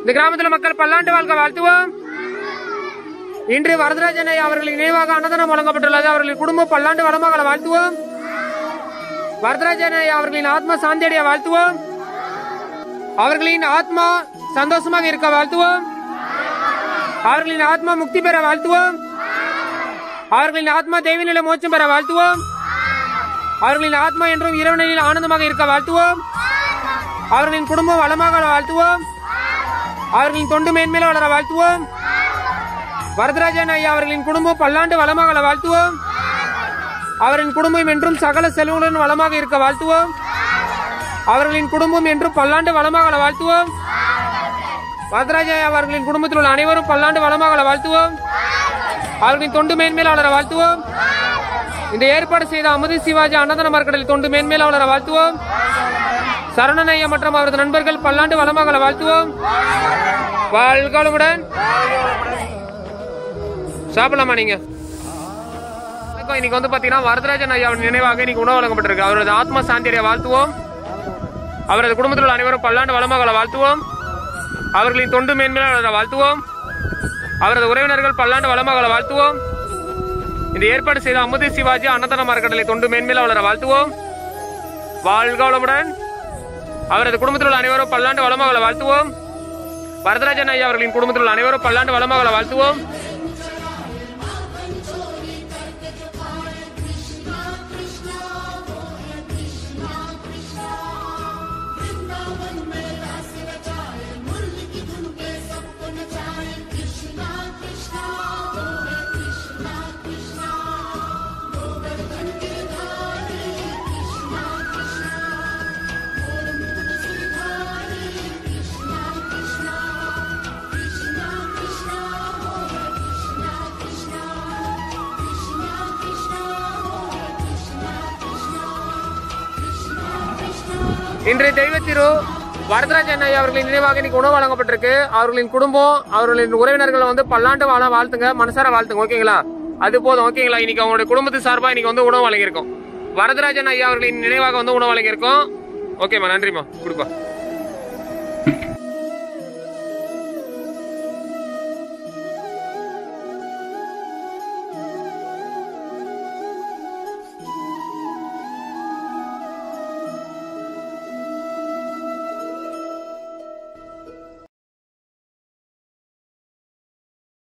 இந்த கிராமத்தில் மக்கள் பல்லாண்டு வாழ்க்கை வாழ்த்துவோம். இன்று வரதராஜனை அவர்களின் நினைவாக அன்னதானம் வழங்கப்பட்டுள்ளது. அவர்களின் குடும்பம் பல்லாண்டு வளமாக வாழ்த்துவோம். வரதராஜனை அவர்களின் ஆத்மா சாந்தியடைய வாழ்த்துவோம். அவர்களின் ஆத்மா சந்தோஷமாக இருக்க வாழ்த்துவோம். அவர்களின் ஆத்மா முக்தி பெற வாழ்த்துவோம். அவர்களின் ஆத்மா தெய்வநிலை மோச்சம் பெற வாழ்த்துவோம். அவர்களின் ஆத்மா என்றும் இறைவனில் ஆனந்தமாக இருக்க வாழ்த்துவோம். அவர்களின் குடும்பம் வளமாக வாழ்த்துவோம். அவர்களின் தொண்டு மேன்மேல வளர வாழ்த்துவோம். வரதராஜன் ஐயா அவர்களின் குடும்பம் பல்லாண்டு வளமாக வாழ்த்துவோம். அவரின் குடும்பம் என்றும் சகல செல்வங்களுடன் வளமாக இருக்க வாழ்த்துவோம். அவர்களின் குடும்பம் என்றும் பல்லாண்டு வளமாக வாழ்த்துவோம். வரதராஜன் அவர்களின் குடும்பத்தில் உள்ள அனைவரும் பல்லாண்டு வளமாக வாழ்த்துவோம். அவர்களின் தொண்டு மேன்மேல வளர வாழ்த்துவோம். இந்த ஏற்பாடு செய்த அமுது சிவாஜி அன்னதான மார்க்கெட்டில் தொண்டு மேன்மேல வளர வாழ்த்துவோம். சரணன் மற்றும் அவரது நண்பர்கள் பல்லாண்டு வளமாக வாழ்த்துவோம். வாழ்களுடன் சாப்பிடலாமா நீங்க? இன்னைக்கு வந்து பாத்தீங்கன்னா வரதராஜன் ஐயா நினைவாக இன்னைக்கு உணவு வழங்கப்பட்டிருக்கு. அவரது ஆத்ம சாந்தியை வாழ்த்துவோம். அவரது குடும்பத்தில் உள்ள அனைவரும் பல்லாண்டு வளமாக வாழ்த்துவோம். அவர்களின் தொண்டு மேன்மேல வாழ்த்துவோம். அவரது உறவினர்கள் பல்லாண்டு வளமாக வாழ்த்துவோம். இந்த ஏற்பாடு செய்த அமுது சிவாஜி அன்னதான மார்க்கெட்டில் தொண்டு மேன்மேல வளர வாழ்த்துவோம். வாழ்க வளமுடன். அவரது குடும்பத்தில் உள்ள அனைவரும் பல்லாண்டு வளமாக வாழ்த்துவோம். வரதராஜன் ஐயா அவர்களின் குடும்பத்தில் உள்ள அனைவரும் பல்லாண்டு வளமாக வாழ்த்துவோம். இன்றைய தெய்வ திரு வரதராஜன் ஐயா அவர்களின் நினைவாக இன்னைக்கு உணவு வழங்கப்பட்டிருக்கு. அவர்களின் குடும்பம் அவர்களின் உறவினர்கள் வந்து பல்லாண்டு வாழ வாழ்த்துங்க மனசார வாழ்த்துங்க ஓகேங்களா அது போதும் ஓகேங்களா இன்னைக்கு அவங்களுடைய குடும்பத்து சார்பாக இன்னைக்கு வந்து உணவு வழங்கியிருக்கோம். வரதராஜன் ஐயா அவர்களின் நினைவாக வந்து உணவு வழங்கியிருக்கோம். ஓகேம்மா நன்றிம்மா. கொடுப்பா.